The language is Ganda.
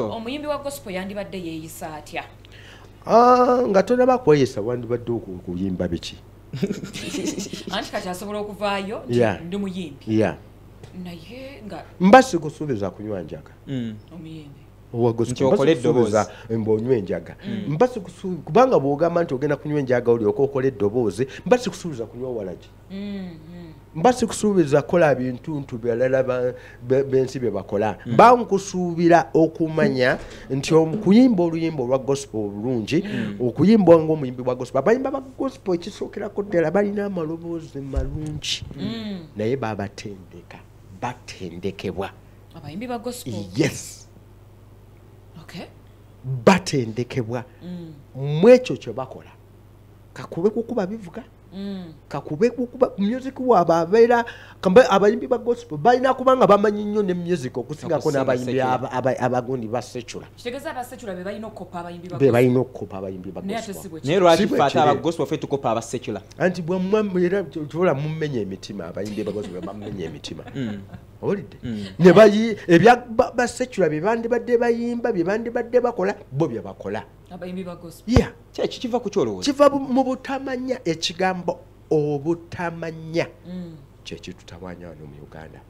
omuyimbi wa gospel yandibadde yeeyisa atya? Ah, nga tonaba kweyisa wandibadde okuyimba biki? Anti kati asobola okuvaayo ndi muyimbi? Naye nga mba sikusuubiza kunywa njaga mm. omuyimbi Owa gospel, Nti mba okole sikusuubiza mbonywa enjaga mba sikusu- kubanga bwogamba nti ogenda kunywa enjaga olyoka okola eddoboozi mba sikusuubiza kunywa walagi mba sikusuubiza kukola bintu ntu byalala ba- be- bensi bye bakola. Mba nkusuubira okumanya nti kuyimba oluyimba olwa gospel olulungi okuyimba ngaomuyimbi bwa gospel. Abayimba ba gospel ekisookerako ddala balina amaloboozi malungi. Naye babatendeka batendekebwa. Abayimbi ba gospel? Yes batendekebwa mu ekyo kye bakola. Kakube kukuba bivuga. Kakube kukuba music waabwe abeera abayimbi ba gospel balina kubanga bamanyi nnyo ne music okusingako Okusinga n'abayimbi aba- aba- abagundi ba secula kitegeeza abasecula be balina okkopa abayimbi ba be gospel. balina okukopa abayimbi ba naye gospel. lwaki ate kiri. abagospel fe tukopa abasecular anti bwamwa era kyola mumenya emitima abayimbi ba gospel bamumenya emitima owulidde ne bayi ebya ba- basecula bye bandibadde bayimba bye bandibadde bakola bo bye bakola. Ya kyeki kiva ku kyolowooza? Kiva mu butamanya ekigambo obutamanya. Kyekitutawaanya wano mu uganda